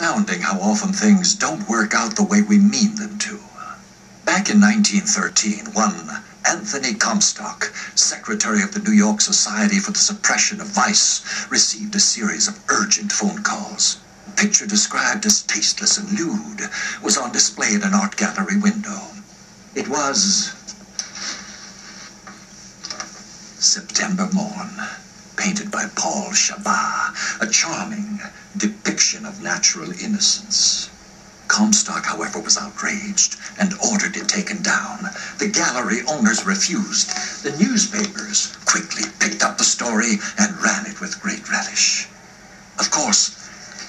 astounding how often things don't work out the way we mean them to. Back in 1913, one Anthony Comstock, secretary of the New York Society for the Suppression of Vice, received a series of urgent phone calls. A picture described as tasteless and lewd was on display in an art gallery window. It was September Morn, painted by Paul Chabas, a charming depiction of natural innocence. Comstock, however, was outraged and ordered it taken down. The gallery owners refused. The newspapers quickly picked up the story and ran it with great relish. Of course,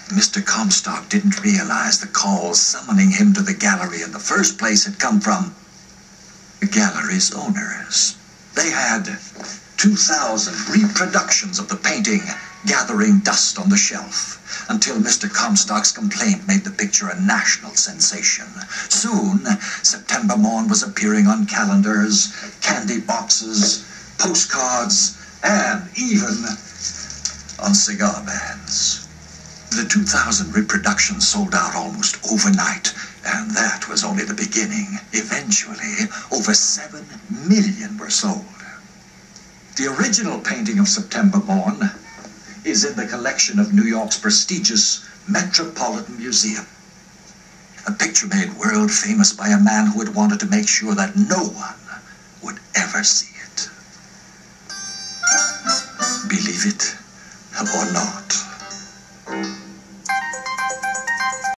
Mr. Comstock didn't realize the calls summoning him to the gallery in the first place had come from the gallery's owners. They had 2,000 reproductions of the painting gathering dust on the shelf until Mr. Comstock's complaint made the picture a national sensation. Soon, September Morn was appearing on calendars, candy boxes, postcards, and even on cigar bands. The 2,000 reproductions sold out almost overnight, and that was only the beginning. Eventually, over 7 million were sold. The original painting of September Morn is in the collection of New York's prestigious Metropolitan Museum. A picture made world famous by a man who had wanted to make sure that no one would ever see it. Believe it or not.